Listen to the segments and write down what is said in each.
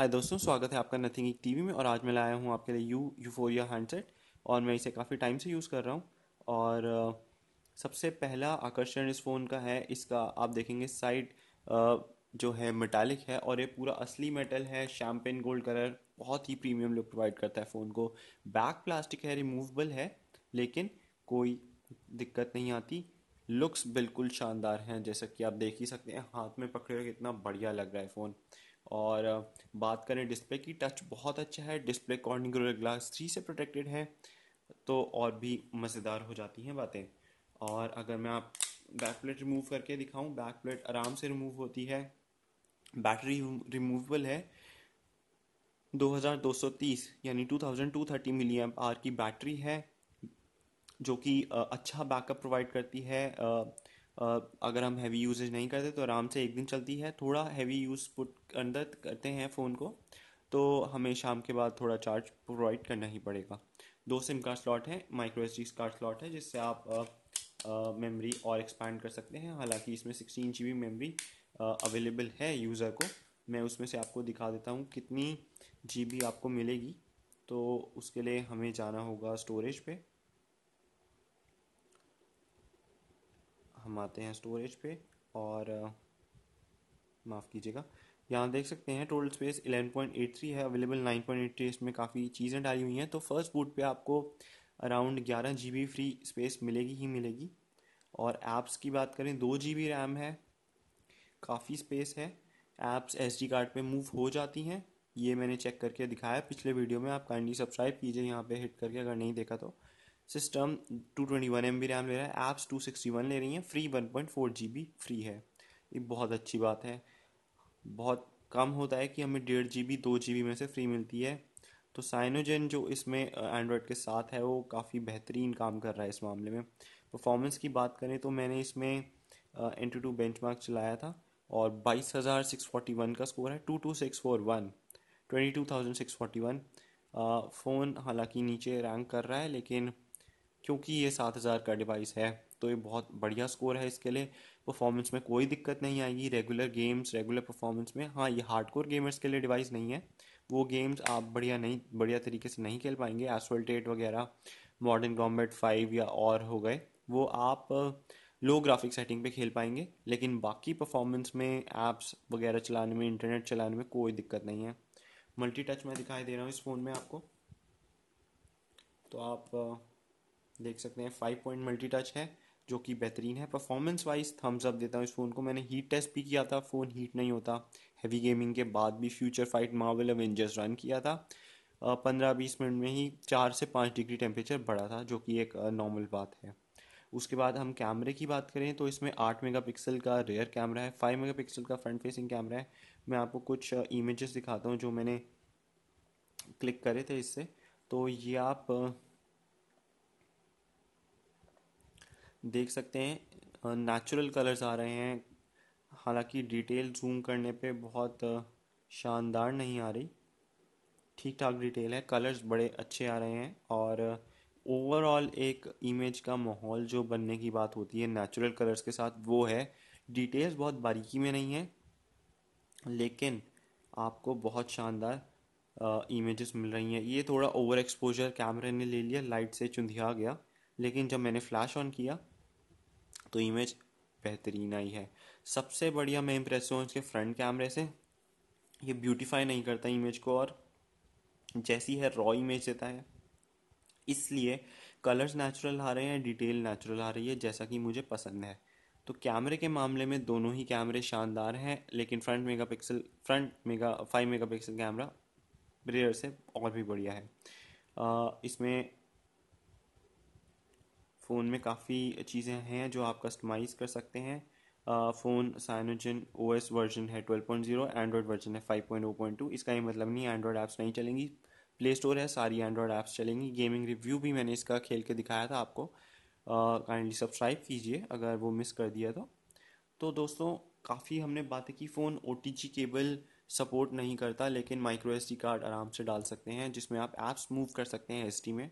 हाय दोस्तों, स्वागत है आपका नथिंग एक टीवी में और आज मैं लाया हूँ आपके लिए यू यूफोरिया हैंडसेट और मैं इसे काफ़ी टाइम से यूज़ कर रहा हूँ और सबसे पहला आकर्षण इस फ़ोन का है, इसका आप देखेंगे साइड जो है मेटालिक है और ये पूरा असली मेटल है शैम्पेन गोल्ड कलर बहुत ही प्रीमियम लुक प्रोवाइड करता है फ़ोन को। बैक प्लास्टिक है रिमूवेबल है, लेकिन कोई दिक्कत नहीं आती। लुक्स बिल्कुल शानदार हैं, जैसा कि आप देख ही सकते हैं, हाथ में पकड़े कितना बढ़िया लग रहा है फ़ोन और बात करें डिस्प्ले की, टच बहुत अच्छा है, डिस्प्ले कॉर्निंग ग्लास थ्री से प्रोटेक्टेड है तो और भी मज़ेदार हो जाती हैं बातें। और अगर मैं आप बैक प्लेट रिमूव करके दिखाऊँ बैक प्लेट आराम से रिमूव होती है, बैटरी रिमूवेबल है 2230 यानी 2230 मिली एम्प आर की बैटरी है, जो कि अच्छा बैकअप प्रोवाइड करती है अगर हम हैवी यूजेज नहीं करते तो आराम से एक दिन चलती है। थोड़ा हैवी यूज़ पुट अंदर करते हैं फ़ोन को तो हमें शाम के बाद थोड़ा चार्ज प्रोवाइड करना ही पड़ेगा। दो सिम कार्ड स्लॉट है माइक्रो एस कार्ड स्लॉट है, जिससे आप मेमोरी और एक्सपैंड कर सकते हैं। हालाँकि इसमें सिक्सटीन जी मेमरी अवेलेबल है यूज़र को। मैं उसमें से आपको दिखा देता हूँ कितनी जी बी आपको मिलेगी। तो उसके लिए हमें जाना होगा स्टोरेज पे। हम आते हैं स्टोरेज पे और माफ़ कीजिएगा। यहाँ देख सकते हैं टोटल स्पेस 11.83 है अवेलेबल 9.83 इसमें काफ़ी चीज़ें डाली हुई हैं। तो फ़र्स्ट बूट पे आपको around 11 G B free space मिलेगी ही मिलेगी। और ऐप्स की बात करें, दो जी बी रैम है, काफ़ी स्पेस है। ऐप्स एस डी कार्ड पे मूव हो जाती हैं। ये मैंने चेक करके दिखाया पिछले वीडियो में आप काइंडली सब्सक्राइब कीजिए, यहाँ पे हिट करके अगर नहीं देखा तो। System two twenty one M B RAM ले रहा है ऐप्स टू सिक्सटी वन ले रही हैं फ्री वन पॉइंट फोर है। ये बहुत अच्छी बात है। बहुत कम होता है कि हमें डेढ़ जी बी दो जी बी में से फ्री मिलती है। तो साइनोजेन जो इसमें एंड्रॉयड के साथ है, वो काफ़ी बेहतरीन काम कर रहा है इस मामले में। परफॉर्मेंस की बात करें तो मैंने इसमें एन टू बेंचमार्क चलाया था और बाईस हज़ार सिक्स फोर्टी वन का स्कोर है, two two six four one, twenty two thousand six forty one phone हालाँकि नीचे रैंक कर रहा है, लेकिन क्योंकि ये सात हज़ार का डिवाइस है तो ये बहुत बढ़िया स्कोर है इसके लिए। परफॉर्मेंस में कोई दिक्कत नहीं आएगी। रेगुलर गेम्स रेगुलर परफॉर्मेंस में हाँ ये हार्डकोर गेमर्स के लिए डिवाइस नहीं है। वो गेम्स आप बढ़िया नहीं बढ़िया तरीके से नहीं खेल पाएँगे। एसफल्ट एट वगैरह मॉडर्न कॉम्बैट फाइव या और हो गए वो आप लो ग्राफिक सेटिंग पे खेल पाएँगे। लेकिन बाकी परफॉर्मेंस में ऐप्स वगैरह चलाने में इंटरनेट चलाने में कोई दिक्कत नहीं है। मल्टी टच मैं दिखाई दे रहा हूँ इस फ़ोन में आपको। तो आप अ, देख सकते हैं फाइव पॉइंट मल्टी टच है, जो कि बेहतरीन है। परफॉर्मेंस वाइज थम्स अप देता हूँ इस फ़ोन को। मैंने हीट टेस्ट भी किया था फ़ोन हीट नहीं होता। हैवी गेमिंग के बाद भी Future Fight Marvel Avengers run किया था। पंद्रह बीस मिनट में ही चार से पाँच डिग्री टेम्परेचर बढ़ा था, जो कि एक नॉर्मल बात है। उसके बाद हम कैमरे की बात करें तो इसमें आठ मेगापिक्सल का रेयर कैमरा है फाइव मेगापिक्सल का फ्रंट फेसिंग कैमरा है। मैं आपको कुछ इमेजेस दिखाता हूँ, जो मैंने क्लिक करे थे इससे। तो ये आप देख सकते हैं नेचुरल कलर्स आ रहे हैं। हालाँकि डिटेल जूम करने पे बहुत शानदार नहीं आ रही। ठीक ठाक डिटेल है कलर्स बड़े अच्छे आ रहे हैं और ओवरऑल एक इमेज का माहौल जो बनने की बात होती है नेचुरल कलर्स के साथ वो है। डिटेल्स बहुत बारीकी में नहीं है, लेकिन आपको बहुत शानदार इमेजेस मिल रही हैं। ये थोड़ा ओवर एक्सपोजर कैमरे ने ले लिया लाइट से चुंधिया गया, लेकिन जब मैंने फ्लैश ऑन किया तो इमेज बेहतरीन आई है। सबसे बढ़िया मैं इम्प्रेस हूँ इसके फ्रंट कैमरे से। ये ब्यूटीफाई नहीं करता इमेज को और जैसी है रॉ इमेज देता है। इसलिए कलर्स नेचुरल आ रहे हैं डिटेल नेचुरल आ रही है जैसा कि मुझे पसंद है। तो कैमरे के मामले में दोनों ही कैमरे शानदार हैं लेकिन front megapixel front mega five megapixel camera rear से और भी बढ़िया है। अ, इसमें फ़ोन में काफ़ी चीज़ें हैं जो आप कस्टमाइज़ कर सकते हैं। Phone Cyanogen O S version है 12.0 एंड्रॉयड वर्जन है 5.0.2 इसका ये मतलब नहीं एंड्रॉयड ऐप्स नहीं चलेंगी। प्ले स्टोर है, सारी एंड्रॉयड ऐप्स चलेंगी। गेमिंग रिव्यू भी मैंने इसका खेल के दिखाया था आपको। काइंडली सब्सक्राइब कीजिए, अगर वो मिस कर दिया तो। तो दोस्तों, काफ़ी हमने बातें की। Phone O T G cable support नहीं करता, लेकिन माइक्रो एस कार्ड आराम से डाल सकते हैं, जिसमें आप ऐप्स मूव कर सकते हैं एस में।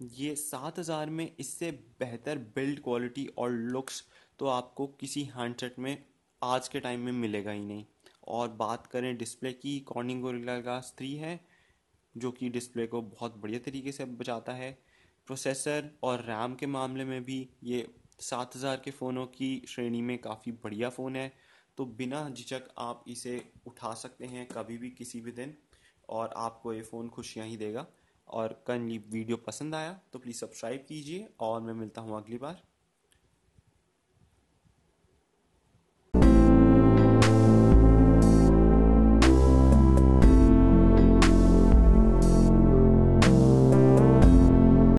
ये सात हज़ार में इससे बेहतर बिल्ड क्वालिटी और लुक्स तो आपको किसी हैंडसेट में आज के टाइम में मिलेगा ही नहीं। और बात करें डिस्प्ले की कॉर्निंग गोरिल्ला ग्लास थ्री है, जो कि डिस्प्ले को बहुत बढ़िया तरीके से बचाता है। प्रोसेसर और रैम के मामले में भी ये सात हज़ार के फ़ोनों की श्रेणी में काफ़ी बढ़िया फ़ोन है। तो बिना झिझक आप इसे उठा सकते हैं कभी भी किसी भी दिन, और आपको ये फ़ोन खुशियाँ ही देगा। और कल वीडियो पसंद आया तो प्लीज़ सब्सक्राइब कीजिए और मैं मिलता हूँ अगली बार।